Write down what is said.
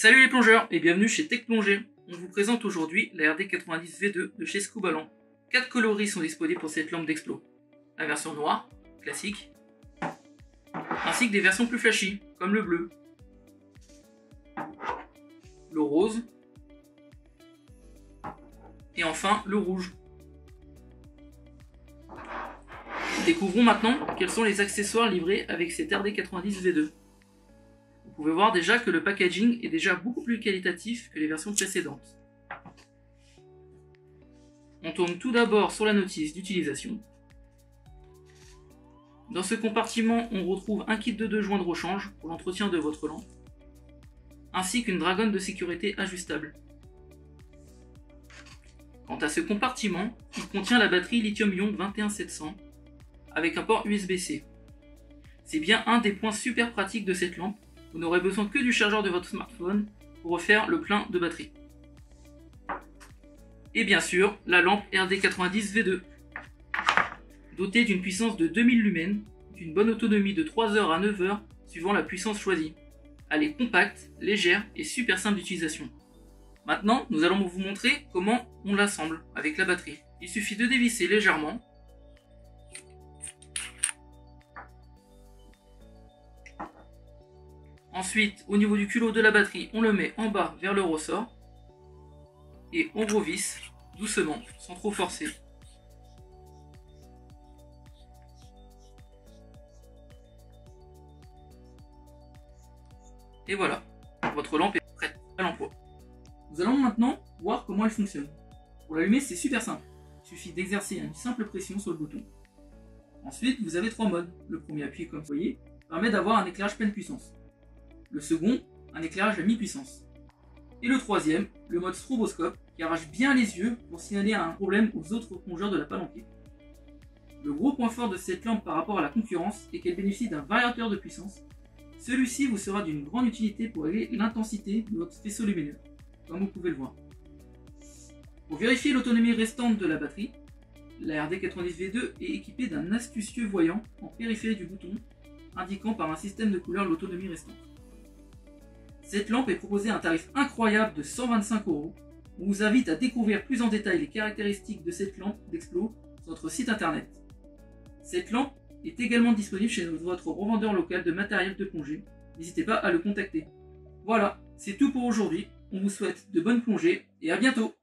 Salut les plongeurs et bienvenue chez Tech Plongée. On vous présente aujourd'hui la RD90V2 de chez Scubalan. Quatre coloris sont disponibles pour cette lampe d'explo. La version noire, classique, ainsi que des versions plus flashy, comme le bleu, le rose, et enfin le rouge. Découvrons maintenant quels sont les accessoires livrés avec cette RD90V2. Vous pouvez voir déjà que le packaging est déjà beaucoup plus qualitatif que les versions précédentes. On tourne tout d'abord sur la notice d'utilisation. Dans ce compartiment, on retrouve un kit de deux joints de rechange pour l'entretien de votre lampe, ainsi qu'une dragonne de sécurité ajustable. Quant à ce compartiment, il contient la batterie lithium-ion 21700 avec un port USB-C. C'est bien un des points super pratiques de cette lampe, vous n'aurez besoin que du chargeur de votre smartphone pour refaire le plein de batterie. Et bien sûr, la lampe RD90V2. Dotée d'une puissance de 2000 lumens, d'une bonne autonomie de 3h à 9h suivant la puissance choisie. Elle est compacte, légère et super simple d'utilisation. Maintenant, nous allons vous montrer comment on l'assemble avec la batterie. Il suffit de dévisser légèrement Ensuite, au niveau du culot de la batterie, on le met en bas vers le ressort. Et on revisse doucement, sans trop forcer. Et voilà, votre lampe est prête à l'emploi. Nous allons maintenant voir comment elle fonctionne. Pour l'allumer, c'est super simple. Il suffit d'exercer une simple pression sur le bouton. Ensuite, vous avez trois modes. Le premier appuyé, comme vous voyez, permet d'avoir un éclairage pleine puissance. Le second, un éclairage à mi-puissance. Et le troisième, le mode stroboscope, qui arrache bien les yeux pour signaler un problème aux autres plongeurs de la palanquée. Le gros point fort de cette lampe par rapport à la concurrence est qu'elle bénéficie d'un variateur de puissance. Celui-ci vous sera d'une grande utilité pour régler l'intensité de votre faisceau lumineux, comme vous pouvez le voir. Pour vérifier l'autonomie restante de la batterie, la RD90V2 est équipée d'un astucieux voyant en périphérie du bouton, indiquant par un système de couleurs l'autonomie restante. Cette lampe est proposée à un tarif incroyable de 125 euros. On vous invite à découvrir plus en détail les caractéristiques de cette lampe d'Explo sur notre site internet. Cette lampe est également disponible chez votre revendeur local de matériel de plongée. N'hésitez pas à le contacter. Voilà, c'est tout pour aujourd'hui. On vous souhaite de bonnes plongées et à bientôt